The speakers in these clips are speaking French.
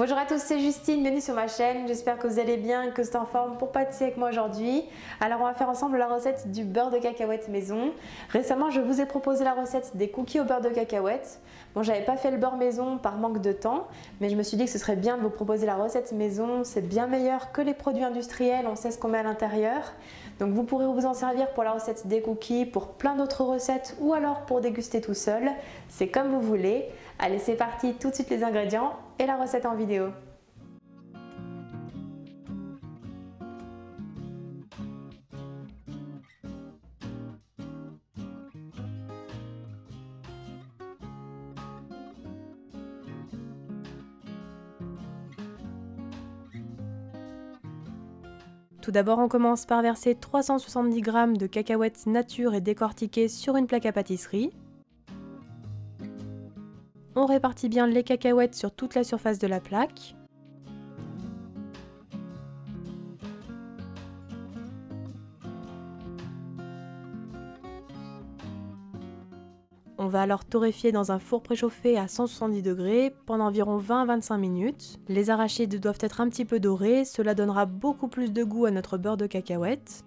Bonjour à tous, c'est Justine, bienvenue sur ma chaîne. J'espère que vous allez bien, que êtes en forme pour pâtisser avec moi aujourd'hui. Alors on va faire ensemble la recette du beurre de cacahuète maison. Récemment, je vous ai proposé la recette des cookies au beurre de cacahuète. Bon, j'avais pas fait le beurre maison par manque de temps, mais je me suis dit que ce serait bien de vous proposer la recette maison. C'est bien meilleur que les produits industriels, on sait ce qu'on met à l'intérieur. Donc vous pourrez vous en servir pour la recette des cookies, pour plein d'autres recettes ou alors pour déguster tout seul. C'est comme vous voulez. Allez, c'est parti, tout de suite les ingrédients et la recette en vidéo. Tout d'abord, on commence par verser 370 g de cacahuètes nature et décortiquées sur une plaque à pâtisserie. On répartit bien les cacahuètes sur toute la surface de la plaque. On va alors torréfier dans un four préchauffé à 170 degrés pendant environ 20-25 minutes. Les arachides doivent être un petit peu dorés, cela donnera beaucoup plus de goût à notre beurre de cacahuète.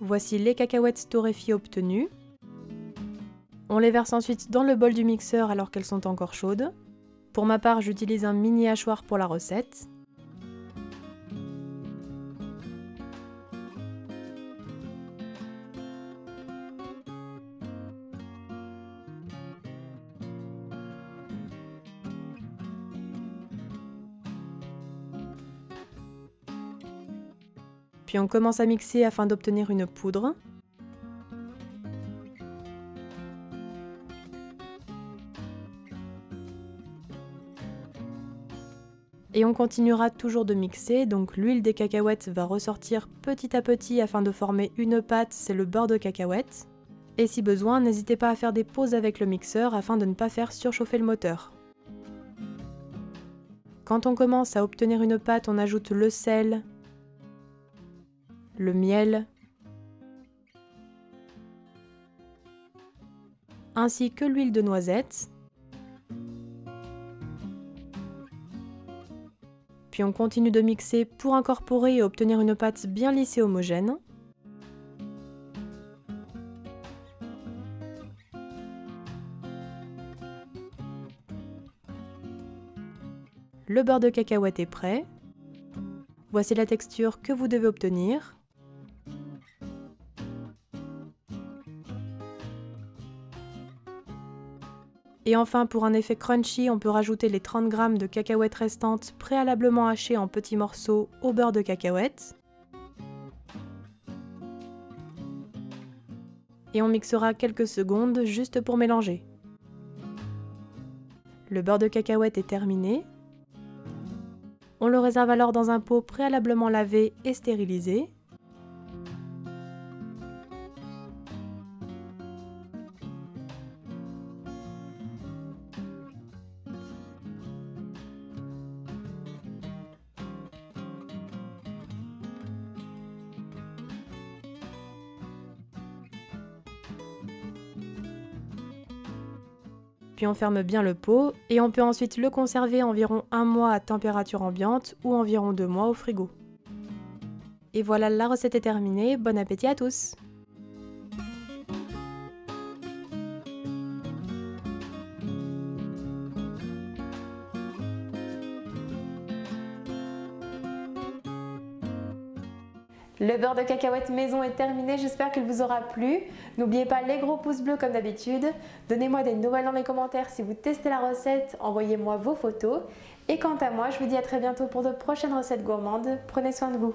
Voici les cacahuètes torréfiées obtenues. On les verse ensuite dans le bol du mixeur alors qu'elles sont encore chaudes. Pour ma part, j'utilise un mini hachoir pour la recette. Puis on commence à mixer afin d'obtenir une poudre. Et on continuera toujours de mixer, donc l'huile des cacahuètes va ressortir petit à petit afin de former une pâte, c'est le beurre de cacahuète. Et si besoin, n'hésitez pas à faire des pauses avec le mixeur afin de ne pas faire surchauffer le moteur. Quand on commence à obtenir une pâte, on ajoute le sel, le miel, ainsi que l'huile de noisette. Puis on continue de mixer pour incorporer et obtenir une pâte bien lisse et homogène. Le beurre de cacahuète est prêt. Voici la texture que vous devez obtenir. Et enfin, pour un effet crunchy, on peut rajouter les 30 g de cacahuètes restantes préalablement hachées en petits morceaux au beurre de cacahuètes. Et on mixera quelques secondes juste pour mélanger. Le beurre de cacahuète est terminé. On le réserve alors dans un pot préalablement lavé et stérilisé. Puis on ferme bien le pot et on peut ensuite le conserver environ un mois à température ambiante ou environ deux mois au frigo. Et voilà, la recette est terminée, bon appétit à tous Le beurre de cacahuète maison est terminé, j'espère qu'il vous aura plu. N'oubliez pas les gros pouces bleus comme d'habitude. Donnez-moi des nouvelles dans les commentaires si vous testez la recette, envoyez-moi vos photos. Et quant à moi, je vous dis à très bientôt pour de prochaines recettes gourmandes. Prenez soin de vous.